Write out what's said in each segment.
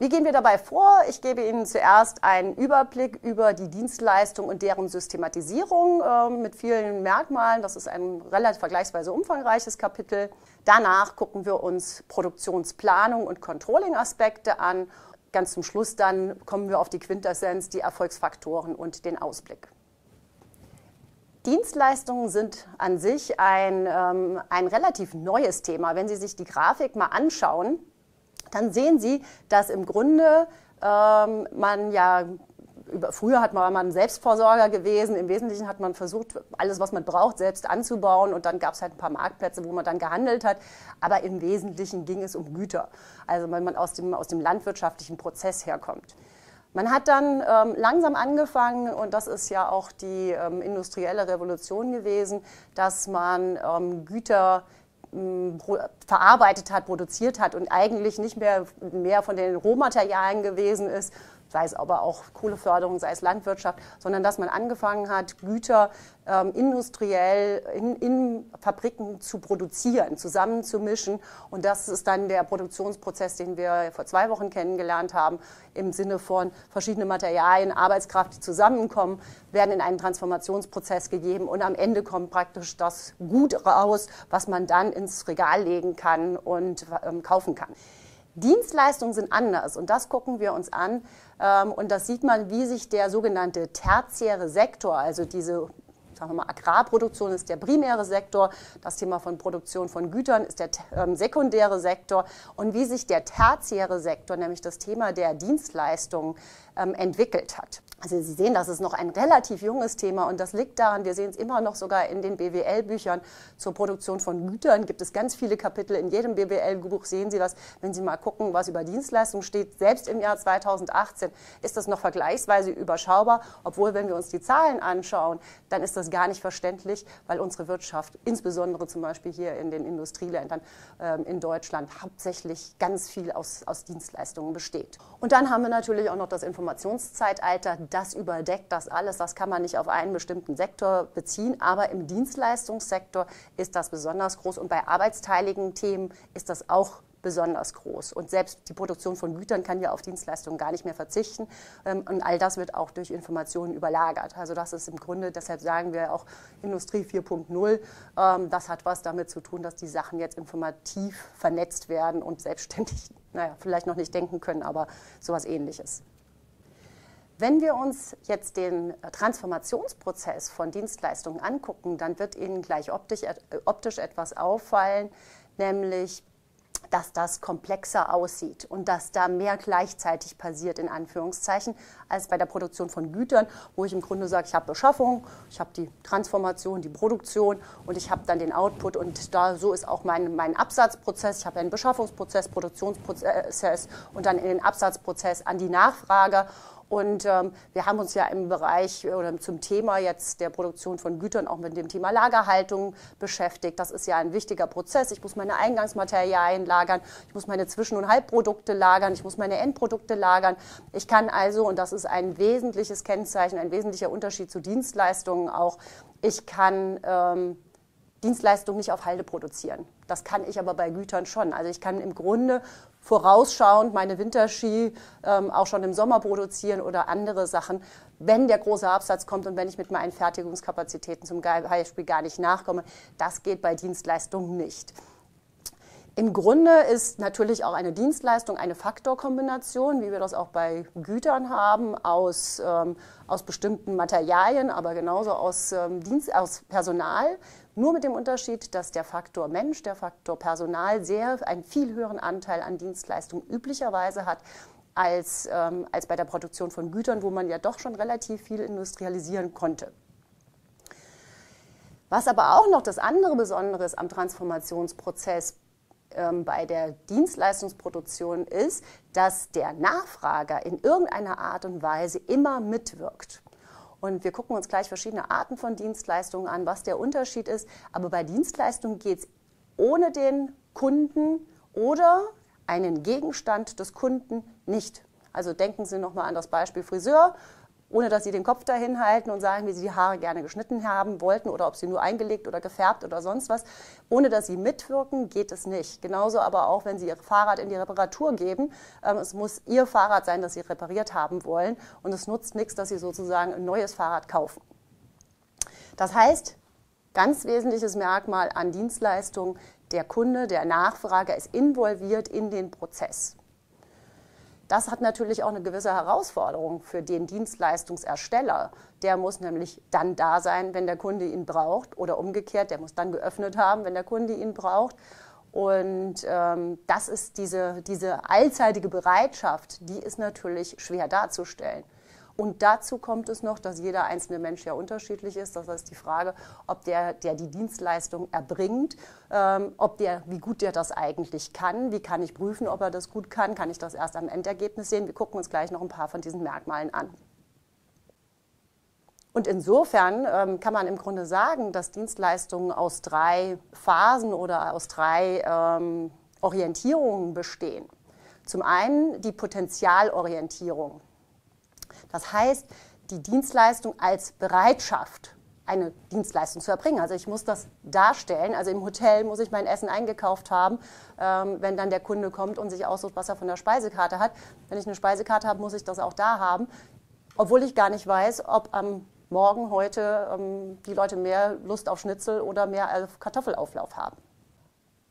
Wie gehen wir dabei vor? Ich gebe Ihnen zuerst einen Überblick über die Dienstleistung und deren Systematisierung äh, mit vielen Merkmalen. Das ist ein relativ vergleichsweise umfangreiches Kapitel. Danach gucken wir uns Produktionsplanung und Controlling-Aspekte an. Ganz zum Schluss dann kommen wir auf die Quintessenz, die Erfolgsfaktoren und den Ausblick. Dienstleistungen sind an sich ein, ähm, ein relativ neues Thema. Wenn Sie sich die Grafik mal anschauen, dann sehen Sie, dass im Grunde ähm, man ja früher hat man, man Selbstversorger gewesen. Im Wesentlichen hat man versucht, alles, was man braucht, selbst anzubauen. Und dann gab es halt ein paar Marktplätze, wo man dann gehandelt hat. Aber im Wesentlichen ging es um Güter. Also wenn man aus dem, aus dem landwirtschaftlichen Prozess herkommt. Man hat dann ähm, langsam angefangen, und das ist ja auch die ähm, industrielle Revolution gewesen, dass man ähm, Güter verarbeitet hat, produziert hat und eigentlich nicht mehr, mehr von den Rohmaterialien gewesen ist, sei es aber auch Kohleförderung, sei es Landwirtschaft, sondern dass man angefangen hat, Güter ähm, industriell in, in, Fabriken zu produzieren, zusammenzumischen. Und das ist dann der Produktionsprozess, den wir vor zwei Wochen kennengelernt haben, im Sinne von verschiedene Materialien, Arbeitskraft, die zusammenkommen, werden in einen Transformationsprozess gegeben und am Ende kommt praktisch das Gut raus, was man dann ins Regal legen kann und ähm, kaufen kann. Dienstleistungen sind anders und das gucken wir uns an ähm, und das sieht man, wie sich der sogenannte tertiäre Sektor, also diese sagen wir mal, Agrarproduktion ist der primäre Sektor, das Thema von Produktion von Gütern ist der ähm, sekundäre Sektor und wie sich der tertiäre Sektor, nämlich das Thema der Dienstleistungen, ähm, entwickelt hat. Also Sie sehen, das ist noch ein relativ junges Thema und das liegt daran, wir sehen es immer noch sogar in den BWL-Büchern zur Produktion von Gütern, gibt es ganz viele Kapitel. In jedem BWL-Buch sehen Sie das, wenn Sie mal gucken, was über Dienstleistungen steht. Selbst im Jahr 2018 ist das noch vergleichsweise überschaubar, obwohl, wenn wir uns die Zahlen anschauen, dann ist das gar nicht verständlich, weil unsere Wirtschaft, insbesondere zum Beispiel hier in den Industrieländern ähm, in Deutschland, hauptsächlich ganz viel aus, aus Dienstleistungen besteht. Und dann haben wir natürlich auch noch das Informationszeitalter das überdeckt das alles. Das kann man nicht auf einen bestimmten Sektor beziehen, aber im Dienstleistungssektor ist das besonders groß und bei arbeitsteiligen Themen ist das auch besonders groß. Und selbst die Produktion von Gütern kann ja auf Dienstleistungen gar nicht mehr verzichten. Ähm, und all das wird auch durch Informationen überlagert. Also das ist im Grunde, deshalb sagen wir auch Industrie 4.0, ähm, das hat was damit zu tun, dass die Sachen jetzt informativ vernetzt werden und selbstständig, naja, vielleicht noch nicht denken können, aber sowas ähnliches. Wenn wir uns jetzt den Transformationsprozess von Dienstleistungen angucken, dann wird Ihnen gleich optisch, äh, optisch etwas auffallen, nämlich dass das komplexer aussieht und dass da mehr gleichzeitig passiert, in Anführungszeichen, als bei der Produktion von Gütern, wo ich im Grunde sage, ich habe Beschaffung, ich habe die Transformation, die Produktion und ich habe dann den Output und da so ist auch mein, mein Absatzprozess. Ich habe einen Beschaffungsprozess, Produktionsprozess und dann in den Absatzprozess an die Nachfrage und ähm, wir haben uns ja im Bereich oder zum Thema jetzt der Produktion von Gütern auch mit dem Thema Lagerhaltung beschäftigt. Das ist ja ein wichtiger Prozess. Ich muss meine Eingangsmaterialien lagern, ich muss meine Zwischen- und Halbprodukte lagern, ich muss meine Endprodukte lagern. Ich kann also, und das ist ein wesentliches Kennzeichen, ein wesentlicher Unterschied zu Dienstleistungen auch, ich kann ähm, Dienstleistungen nicht auf Halde produzieren. Das kann ich aber bei Gütern schon. Also ich kann im Grunde vorausschauend meine Winterski ähm, auch schon im Sommer produzieren oder andere Sachen, wenn der große Absatz kommt und wenn ich mit meinen Fertigungskapazitäten zum Beispiel gar nicht nachkomme. Das geht bei Dienstleistungen nicht. Im Grunde ist natürlich auch eine Dienstleistung eine Faktorkombination, wie wir das auch bei Gütern haben, aus, ähm, aus bestimmten Materialien, aber genauso aus, ähm, Dienst, aus Personal. Nur mit dem Unterschied, dass der Faktor Mensch, der Faktor Personal sehr einen viel höheren Anteil an Dienstleistungen üblicherweise hat als, ähm, als bei der Produktion von Gütern, wo man ja doch schon relativ viel industrialisieren konnte. Was aber auch noch das andere Besondere am Transformationsprozess ähm, bei der Dienstleistungsproduktion ist, dass der Nachfrager in irgendeiner Art und Weise immer mitwirkt. Und wir gucken uns gleich verschiedene Arten von Dienstleistungen an, was der Unterschied ist. Aber bei Dienstleistungen geht es ohne den Kunden oder einen Gegenstand des Kunden nicht. Also denken Sie nochmal an das Beispiel Friseur. Ohne dass sie den Kopf dahin halten und sagen, wie sie die Haare gerne geschnitten haben wollten oder ob sie nur eingelegt oder gefärbt oder sonst was. Ohne dass sie mitwirken, geht es nicht. Genauso aber auch, wenn sie ihr Fahrrad in die Reparatur geben. Ähm, es muss ihr Fahrrad sein, das sie repariert haben wollen. Und es nutzt nichts, dass sie sozusagen ein neues Fahrrad kaufen. Das heißt, ganz wesentliches Merkmal an Dienstleistungen, der Kunde, der Nachfrager ist involviert in den Prozess. Das hat natürlich auch eine gewisse Herausforderung für den Dienstleistungsersteller. Der muss nämlich dann da sein, wenn der Kunde ihn braucht oder umgekehrt, der muss dann geöffnet haben, wenn der Kunde ihn braucht. Und ähm, das ist diese, diese allzeitige Bereitschaft, die ist natürlich schwer darzustellen. Und dazu kommt es noch, dass jeder einzelne Mensch ja unterschiedlich ist. Das heißt die Frage, ob der, der die Dienstleistung erbringt, ähm, ob der, wie gut der das eigentlich kann, wie kann ich prüfen, ob er das gut kann, kann ich das erst am Endergebnis sehen. Wir gucken uns gleich noch ein paar von diesen Merkmalen an. Und insofern ähm, kann man im Grunde sagen, dass Dienstleistungen aus drei Phasen oder aus drei ähm, Orientierungen bestehen. Zum einen die Potenzialorientierung. Das heißt, die Dienstleistung als Bereitschaft, eine Dienstleistung zu erbringen. Also ich muss das darstellen. Also im Hotel muss ich mein Essen eingekauft haben, ähm, wenn dann der Kunde kommt und sich aussucht, was er von der Speisekarte hat. Wenn ich eine Speisekarte habe, muss ich das auch da haben, obwohl ich gar nicht weiß, ob am Morgen, heute ähm, die Leute mehr Lust auf Schnitzel oder mehr auf Kartoffelauflauf haben.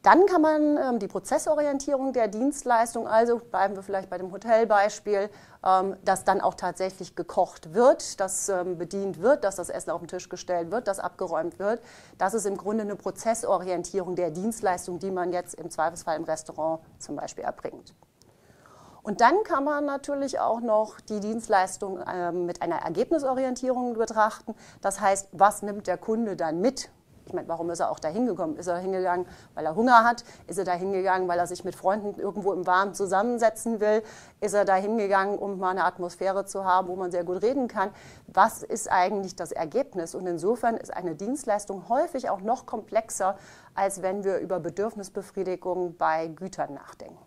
Dann kann man ähm, die Prozessorientierung der Dienstleistung, also bleiben wir vielleicht bei dem Hotelbeispiel, ähm, dass dann auch tatsächlich gekocht wird, dass ähm, bedient wird, dass das Essen auf den Tisch gestellt wird, dass abgeräumt wird. Das ist im Grunde eine Prozessorientierung der Dienstleistung, die man jetzt im Zweifelsfall im Restaurant zum Beispiel erbringt. Und dann kann man natürlich auch noch die Dienstleistung äh, mit einer Ergebnisorientierung betrachten. Das heißt, was nimmt der Kunde dann mit ich meine, warum ist er auch da hingekommen? Ist er hingegangen, weil er Hunger hat? Ist er da hingegangen, weil er sich mit Freunden irgendwo im Warmen zusammensetzen will? Ist er da hingegangen, um mal eine Atmosphäre zu haben, wo man sehr gut reden kann? Was ist eigentlich das Ergebnis? Und insofern ist eine Dienstleistung häufig auch noch komplexer, als wenn wir über Bedürfnisbefriedigung bei Gütern nachdenken.